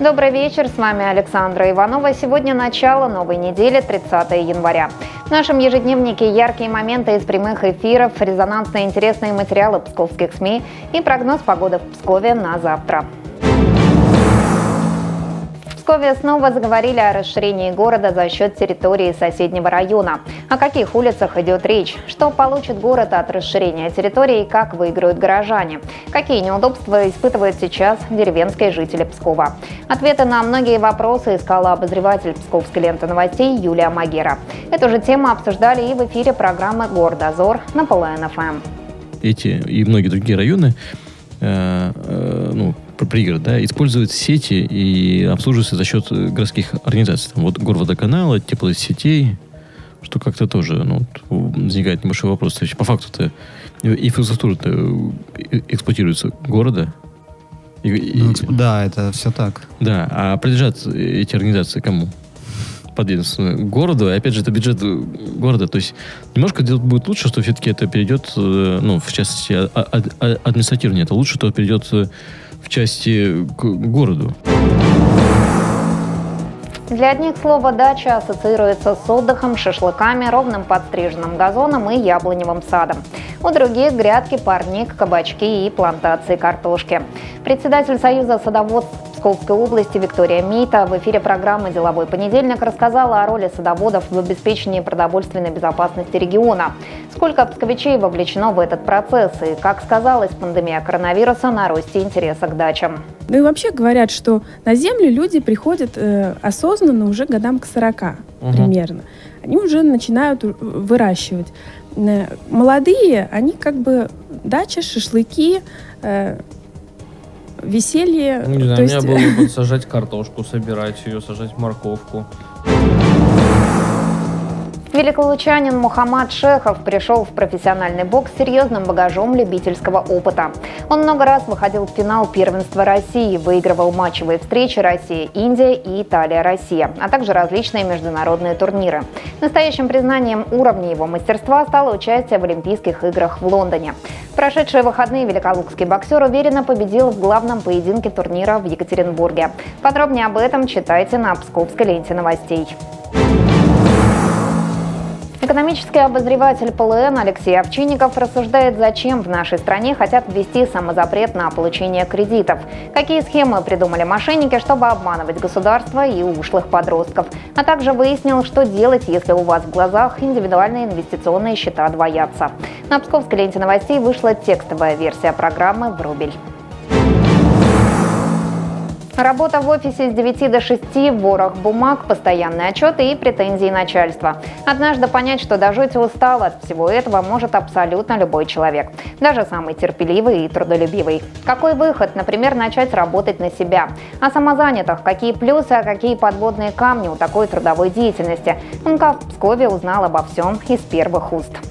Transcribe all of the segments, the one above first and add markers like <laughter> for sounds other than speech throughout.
Добрый вечер, с вами Александра Иванова. Сегодня начало новой недели, 30 января. В нашем ежедневнике яркие моменты из прямых эфиров, резонансные интересные материалы псковских СМИ и прогноз погоды в Пскове на завтра. Пскове снова заговорили о расширении города за счет территории соседнего района. О каких улицах идет речь? Что получит город от расширения территории и как выиграют горожане? Какие неудобства испытывают сейчас деревенские жители Пскова? Ответы на многие вопросы искала обозреватель Псковской ленты новостей Юлия Магера. Эту же тему обсуждали и в эфире программы «Гордозор» на ПЛН-ФМ. Эти и многие другие районы э, пригород, да, используют сети и обслуживаются за счет э, городских организаций. Там, вот горводоканала, теплосетей, что как-то тоже ну, возникает небольшой вопрос. То есть, по факту-то инфраструктура-то э, эксплуатируется города. И, ну, и, да, это все так. Да, а принадлежат эти организации кому? подведомственны городу, и опять же, это бюджет города, то есть немножко будет лучше, что все-таки это перейдет, э, ну, в части а, а, а, административнее, это лучше, что перейдет в части к городу. Для одних слово «дача» ассоциируется с отдыхом, шашлыками, ровным подстриженным газоном и яблоневым садом. У других – грядки, парник, кабачки и плантации картошки. Председатель Союза садоводств Псковской области Виктория Мита в эфире программы «Деловой понедельник» рассказала о роли садоводов в обеспечении продовольственной безопасности региона. Сколько псковичей вовлечено в этот процесс и как сказалась пандемия коронавируса на росте интереса к дачам. Ну и вообще говорят, что на землю люди приходят э, осознанно уже годам к 40 угу. примерно. Они уже начинают выращивать. Молодые, они как бы дача, шашлыки, э, веселье. Ну, не знаю, есть... меня было бы <laughs> сажать картошку, собирать ее, сажать морковку. Великолучанин Мухаммад Шехов пришел в профессиональный бокс с серьезным багажом любительского опыта. Он много раз выходил в финал первенства России, выигрывал матчевые встречи Россия-Индия и Италия-Россия, а также различные международные турниры. Настоящим признанием уровня его мастерства стало участие в Олимпийских играх в Лондоне. В прошедшие выходные великолукский боксер уверенно победил в главном поединке турнира в Екатеринбурге. Подробнее об этом читайте на Псковской ленте новостей. Экономический обозреватель ПЛН Алексей Овчинников рассуждает, зачем в нашей стране хотят ввести самозапрет на получение кредитов. Какие схемы придумали мошенники, чтобы обманывать государство и ушлых подростков. А также выяснил, что делать, если у вас в глазах индивидуальные инвестиционные счета двоятся. На Псковской ленте новостей вышла текстовая версия программы «Врубель». Работа в офисе с 9 до 6, ворох бумаг, постоянные отчеты и претензии начальства. Однажды понять, что до жути устал от всего этого может абсолютно любой человек. Даже самый терпеливый и трудолюбивый. Какой выход? Например, начать работать на себя. О самозанятых. Какие плюсы, а какие подводные камни у такой трудовой деятельности? МК в Пскове узнал обо всем из первых уст.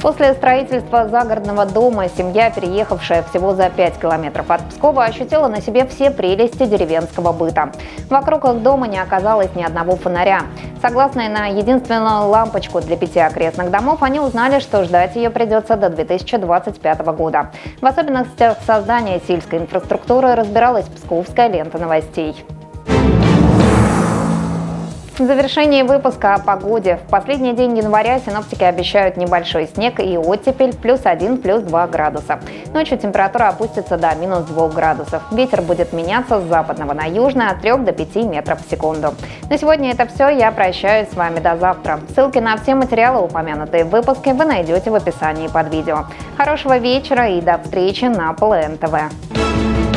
После строительства загородного дома семья, переехавшая всего за 5 километров от Пскова, ощутила на себе все прелести деревенского быта. Вокруг их дома не оказалось ни одного фонаря. Согласно на единственную лампочку для пяти окрестных домов, они узнали, что ждать ее придется до 2025 года. В особенностях создания сельской инфраструктуры разбиралась Псковская лента новостей. В завершении выпуска о погоде. В последний день января синоптики обещают небольшой снег и оттепель плюс 1, плюс 2 градуса. Ночью температура опустится до минус 2 градусов. Ветер будет меняться с западного на южный от 3 до 5 метров в секунду. На сегодня это все. Я прощаюсь с вами до завтра. Ссылки на все материалы, упомянутые в выпуске, вы найдете в описании под видео. Хорошего вечера и до встречи на ПЛН ТВ.